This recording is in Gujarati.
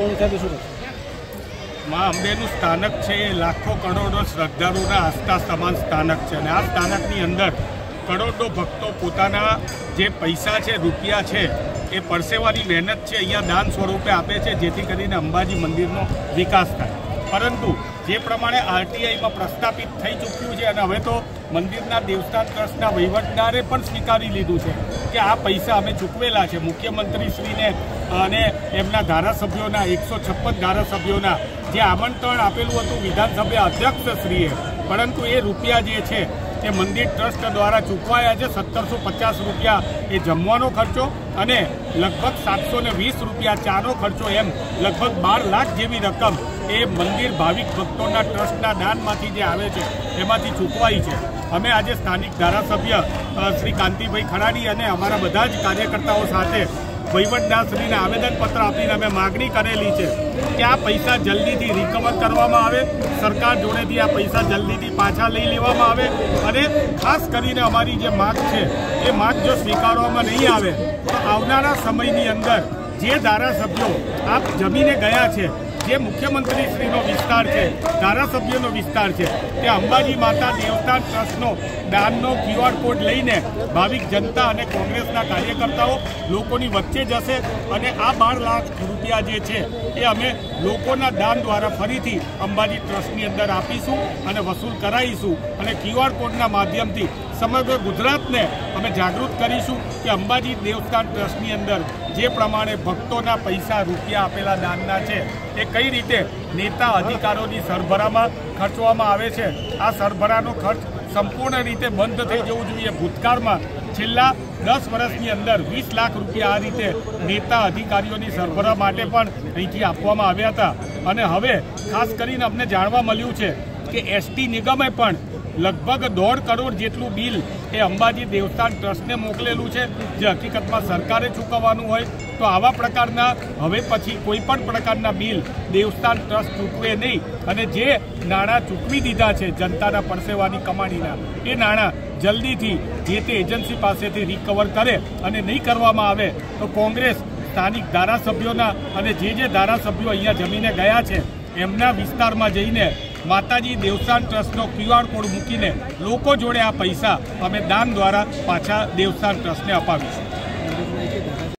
પૂર્ણ થાય તો માં અંબેનું સ્થાનક છે એ લાખો કરોડો શ્રદ્ધાળુના આસ્થા સમાન સ્થાનક છે. અને આ સ્થાનકની અંદર કરોડો ભક્તો પોતાના જે પૈસા છે, રૂપિયા છે, એ પરસેવાની મહેનત છે, અહીંયા દાન સ્વરૂપે આપે છે, જેથી કરીને અંબાજી મંદિરનો વિકાસ થાય. પરંતુ જે પ્રમાણે આરટીઆઈમાં પ્રસ્થાપિત થઈ ચૂક્યું છે અને હવે તો મંદિરના દેવસ્થાન ટ્રસ્ટના વહીવટદારે પણ સ્વીકારી લીધું છે કે આ પૈસા અમે ચૂકવેલા છે. મુખ્યમંત્રીશ્રીને અને એમના ધારાસભ્યોના, એકસો છપ્પન ધારાસભ્યોના જે આમંત્રણ આપેલું હતું વિધાનસભા અધ્યક્ષશ્રીએ, પરંતુ એ રૂપિયા જે છે એ મંદિર ટ્રસ્ટ દ્વારા ચૂકવાયા છે. સત્તરસો પચાસ રૂપિયા એ જમવાનો ખર્ચો અને લગભગ સાતસો વીસ રૂપિયા ચાનો ખર્ચો એમ લગભગ બાર લાખ જેવી રકમ એ મંદિર ભાવિક ભક્તોના ટ્રસ્ટના દાનમાંથી જે આવે છે, એમાંથી ચૂકવાઈ છે. અમે આજે સ્થાનિક ધારાસભ્ય શ્રી કાંતિભાઈ ખરાડી અને અમારા બધા જ કાર્યકર્તાઓ સાથે વહીવટદારશ્રીને આવેદનપત્ર આપીને અમે માગણી કરેલી છે કે આ પૈસા જલ્દીથી રિકવર કરવામાં આવે. સરકાર જોડેથી આ પૈસા જલ્દીથી પાછા લઈ લેવામાં આવે અને ખાસ કરીને અમારી જે માગ છે, એ માગ જો સ્વીકારવામાં નહીં આવે, તો આવનારા સમયની અંદર જે ધારાસભ્યો આપ જમીને ગયા છે જે મુખ્યમંત્રીશ્રીનો વિસ્તાર છે, ધારાસભ્યનો વિસ્તાર છે, તે અંબાજી માતા દેવતા ટ્રસ્ટનો દાનનો ક્યુઆર કોડ લઈને ભાવિક જનતા અને કોંગ્રેસના કાર્યકર્તાઓ લોકોની વચ્ચે જશે અને આ બાર લાખ રૂપિયા જે છે, એ અમે લોકોના દાન દ્વારા ફરીથી અંબાજી ટ્રસ્ટની અંદર આપીશું અને વસૂલ કરાવીશું અને ક્યુઆર કોડના માધ્યમથી સમગ્ર ગુજરાતને અમે જાગૃત કરીશું કે અંબાજી દેવસ્થાન ટ્રસ્ટની અંદર જે પ્રમાણે ભક્તોના પૈસા રૂપિયા આપેલા દાનના છે, એ કઈ રીતે નેતા અધિકારોની સરભરામાં ખર્ચવામાં આવે છે, આ સરભરાનો ખર્ચ સંપૂર્ણ રીતે બંધ થઈ જવું જોઈએ. ભૂતકાળમાં છેલ્લા દસ વર્ષની અંદર વીસ લાખ રૂપિયા આ રીતે નેતા અધિકારીઓની સરભરા માટે પણ અહીંથી આપવામાં આવ્યા હતા. અને હવે ખાસ કરીને અમને જાણવા મળ્યું છે કે એસટી નિગમે પણ લગભગ દોઢ કરોડ જેટલું બિલ એ અંબાજી દેવસ્થાન ટ્રસ્ટને મોકલેલું છે. જે હકીકતમાં સરકારે ચૂકવવાનું હોય તો આવા પ્રકારના, હવે પછી કોઈ પણ પ્રકારના બિલ દેવસ્થાન ટ્રસ્ટ ચૂકવે નહીં. અને જે નાણાં ચૂકવી દીધા છે જનતાના પરસેવાની કમાણીના, એ નાણાં જલ્દીથી જે તે એજન્સી પાસેથી રિકવર કરે અને નહીં કરવામાં આવે, તો કોંગ્રેસ સ્થાનિક ધારાસભ્યોના અને જે જે ધારાસભ્યો અહીંયા જમીને ગયા છે, એમના વિસ્તારમાં જઈને માતાજી દેવસ્થાન ટ્રસ્ટનો ક્યુઆર કોડ મૂકીને લોકો જોડે આ પૈસા અમે દાન દ્વારા પાછા દેવસ્થાન ટ્રસ્ટને અપાવીશું.